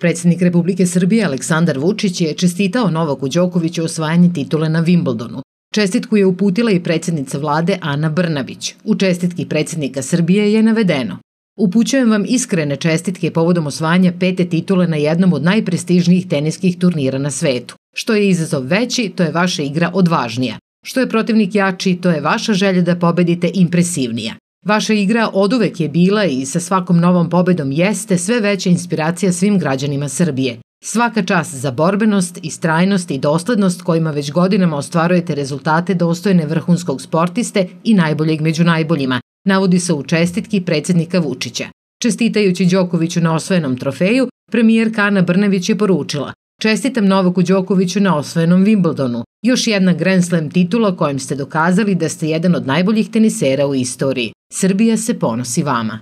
Predsednik Republike Srbije Aleksandar Vučić je čestitao Novaku Đokoviću osvajanje titule na Wimbledonu. Čestitku je uputila i predsednica vlade Ana Brnabić. U čestitki predsednika Srbije je navedeno Upućujem vam iskrene čestitke povodom osvajanja pete titule na jednom od najprestižnijih teniskih turnira na svetu. Što je izazov veći, to je vaša igra odvažnija. Što je protivnik jači, to je vaša želja da pobedite impresivnija. Vaša igra oduvek je bila i sa svakom novom pobedom jeste sve veća inspiracija svim građanima Srbije. Svaka čast za borbenost, istrajnost i doslednost kojima već godinama ostvarujete rezultate dostojne vrhunskog sportiste i najboljeg među najboljima, navodi se u čestitki predsednika Vučića. Čestitajući Đokoviću na osvojenom trofeju, premijer Kana Brnević je poručila Čestitam Novaku Đokoviću na osvojenom Wimbledonu, još jedna Grand Slam titula kojim ste dokazali da ste jedan od najboljih tenisera u istoriji. Srbija se ponosi vama.